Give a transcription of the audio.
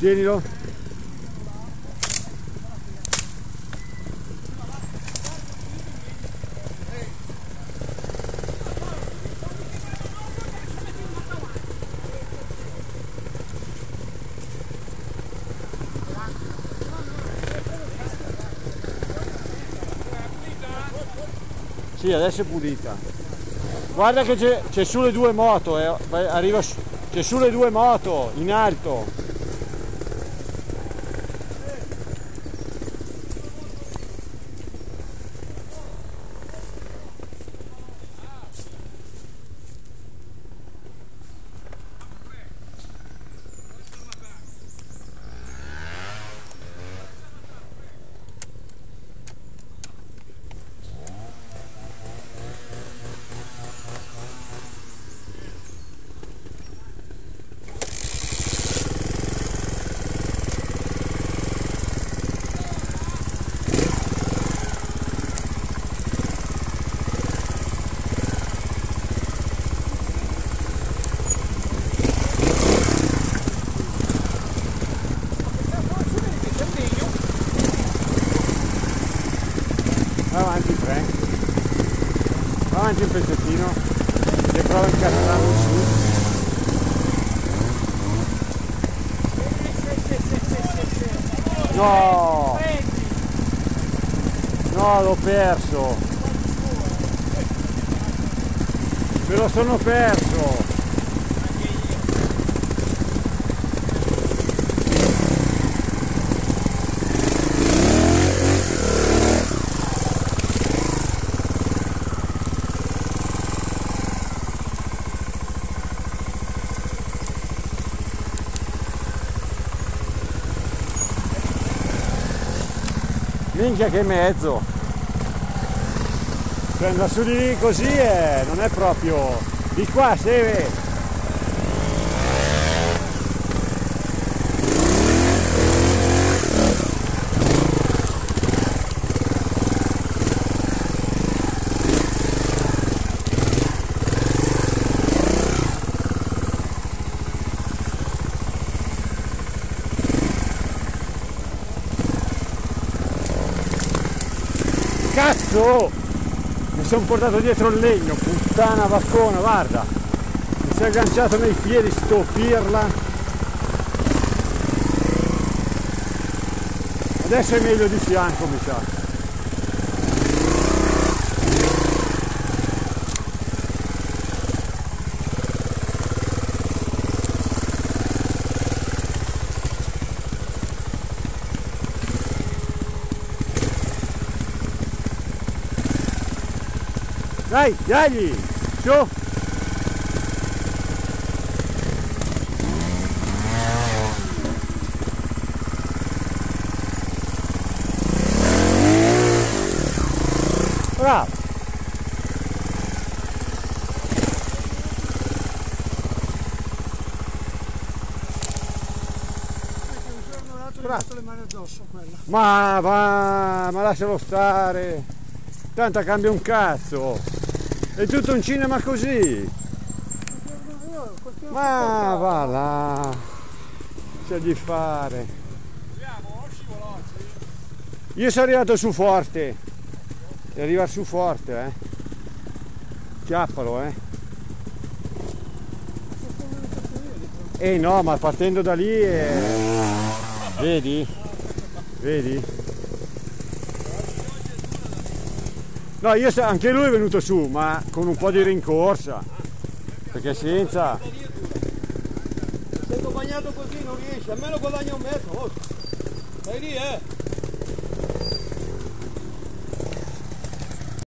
Tienilo. Sì, adesso è pulita. Guarda che c'è, sulle due moto, eh. Arriva su- c'è sulle due moto, in alto. Vai avanti Frank. Vai avanti un pezzettino. E prova a incastrarlo su. No! No, l'ho perso! Me lo sono perso! Minchia che mezzo! Prenda su di lì così e non è proprio... Di qua se... Cazzo! Mi sono portato dietro il legno, puttana vaccona, guarda! Mi si è agganciato nei piedi sto pirla! Adesso è meglio di fianco mi sa. Dai, dai! Su! Bravo! Le mani addosso quella. Ma va, ma lascialo stare! Tanto cambia un cazzo! È tutto un cinema così! Ma va là! C'è di fare! Io sono arrivato su forte! Devi arrivare su forte, eh! Chiappalo, eh! Eh no, ma partendo da lì è... Vedi? Vedi? No, io sa- anche lui è venuto su, ma con un po' di rincorsa. Perché senza... Sei accompagnato così non riesci, almeno guadagna un metro. oh. Stai lì, eh.